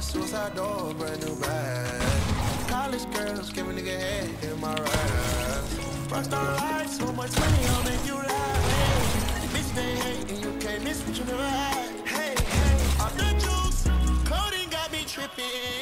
Suicide door, brand new bag. College girls, give a nigga head in my ride. Rockstar life, so much money, I'll make you laugh. Hey, bitch, they hate, and you can't miss what you never had. Hey, hey, off the juice, codeine got me tripping.